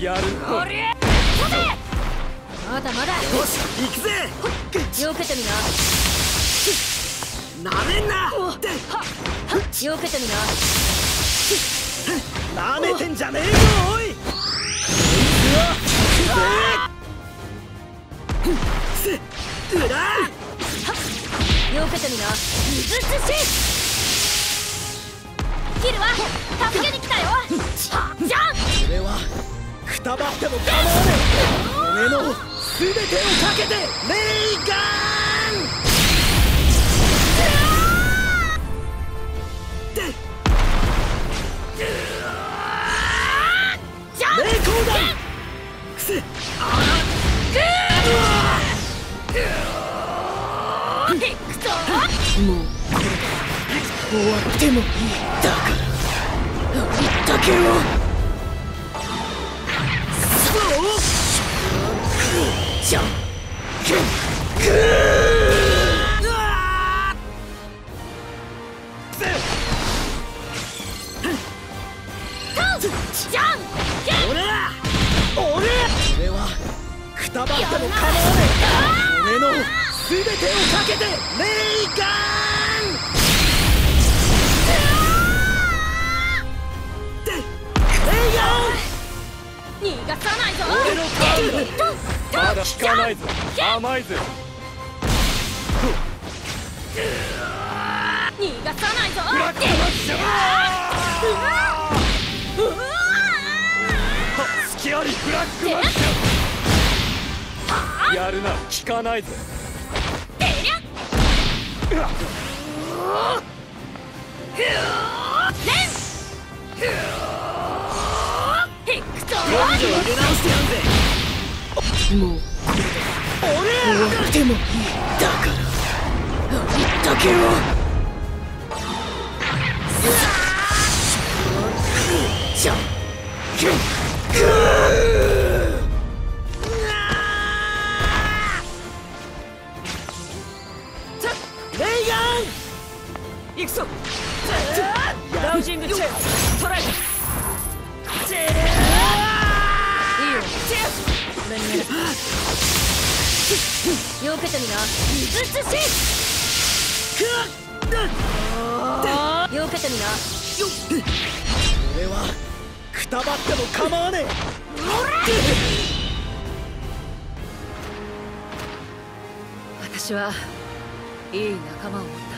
やる。これまだ。まだ。よし行くぜよけてみななめんなよけてみななめてんじゃねえよおいせうらよけてみな水寿司キルはたばっても構わねえ俺の全てをかけてレイガーンでじゃん霊光弾くせあいくぞもうこれで終わってもい。いだからあれだけをくたばっても構わねえ俺の全てをかけてレイガンだ引かないぞ。甘いぜ逃がさないぞ。ブラックマッシュうわ隙ありブラックマッシュやるな。聞かないぜてりゃうわレンいくぞ入れ直してやんぜ。もうだからあれだけをじゃんけんぐーレイガン行くぞラウジングチェアトライいいよ。俺にや避けてみな水寿司よけてみな俺はくたばっても構わねえ私はいい仲間を持った。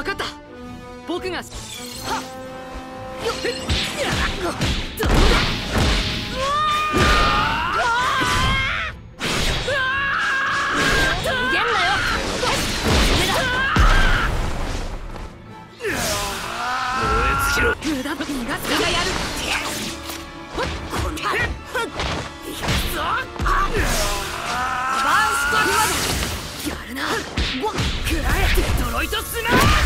分かった。僕が。はっ。よ。っやどうだ逃げんな。よ燃え尽きろ無駄。逃がすがやるほっこのふっいくぞアバンストグマだやるな。わっ食らえデトロイトスマッ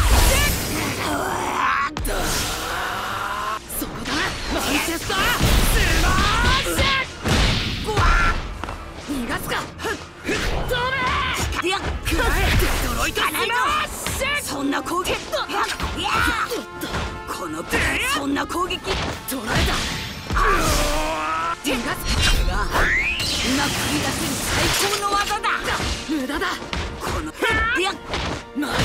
そんな攻撃いやこのプレイそんな攻撃取られた手がつくが今繰り出せる最高の技だ無駄だこのいやまだまだ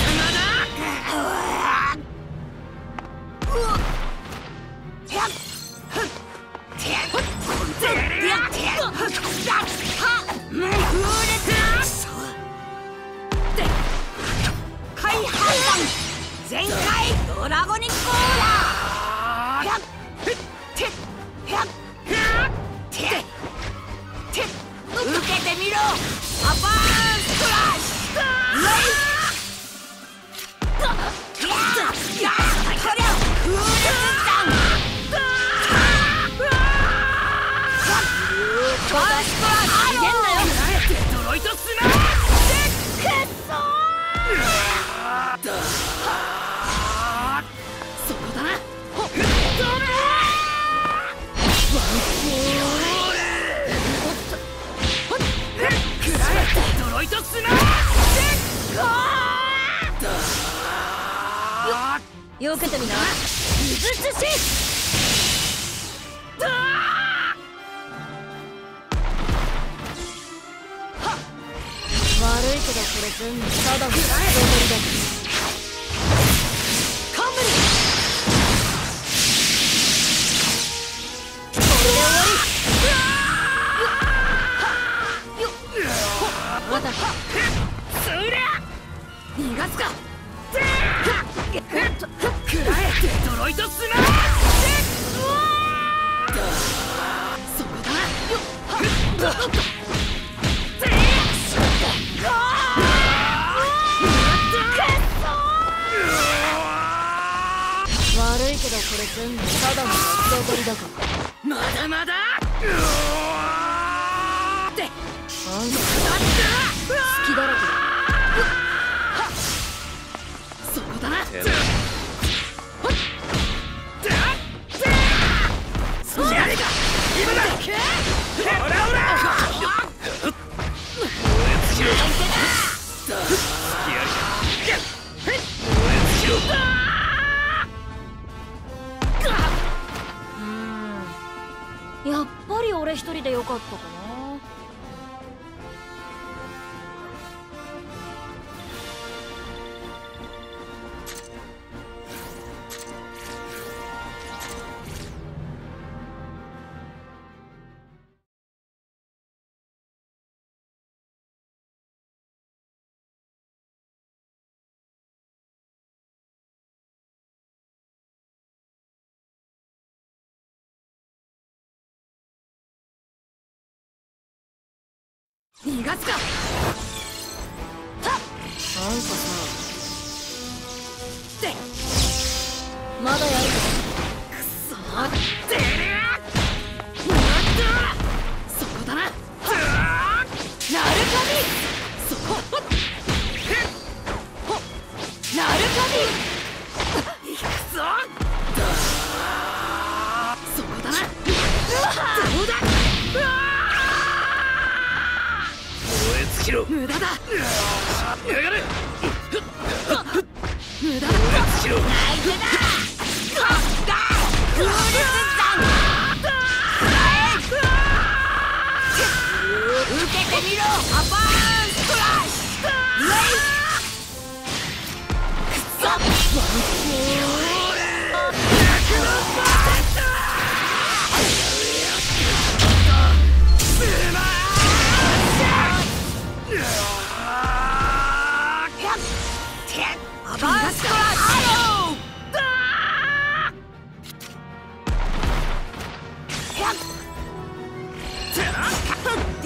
全開ドラゴニックオーラやっ。ふってやってて受けてみろアバデトロイトスマッシュよけてみな。水寿司悪いけどこれ全部ただのつもりだ悪いけどこれ全部ただ。の役立りだ。かまだ。まだ。ってあんた好きだ。らけそこだ。なてめえそれが今だ。ほらほら俺一人でよかったかな。逃がすか。んたさ。まだやるかくそって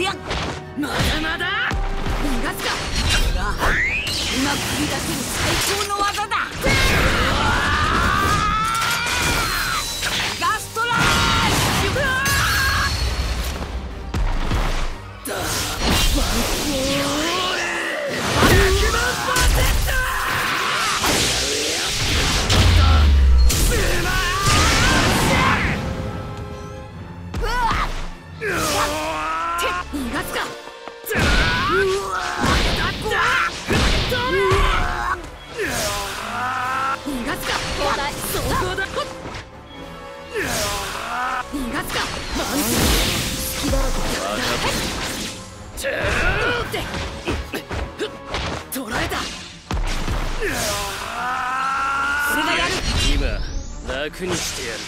Yeah. まだまだ？逃がすか。これが今繰り出せる最高の技だ。ガストライシュうわ。っ楽にしてやる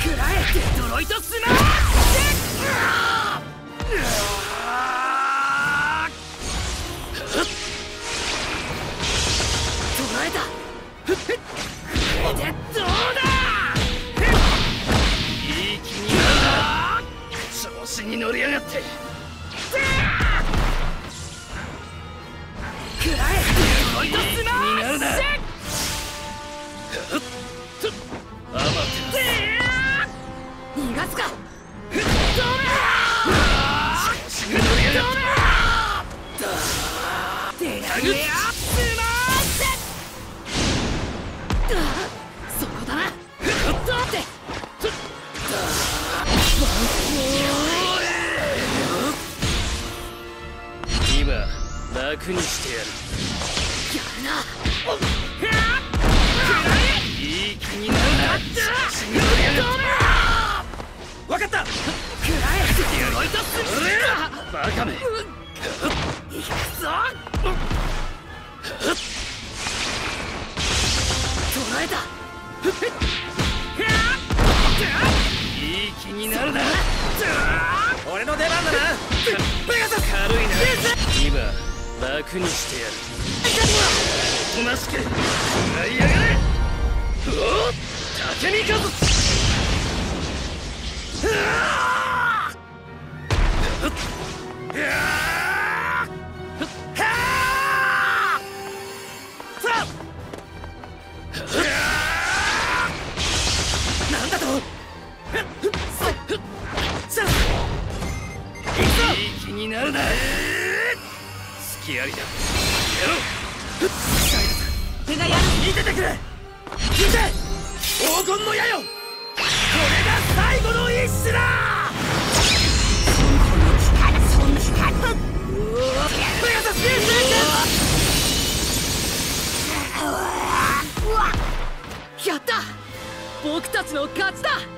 食らえデトロイトスマッシュ捉えたでどうだに乗りやがって。食らえるなマッシュバカめ行くえた。いい気になるな。俺の出番だな。ペガサス。軽いな。今楽にしてやる。おとなしく。食らいやがれおっ。竹になるな隙あこれが最後の一種だ。やった。僕たちの勝ちだ。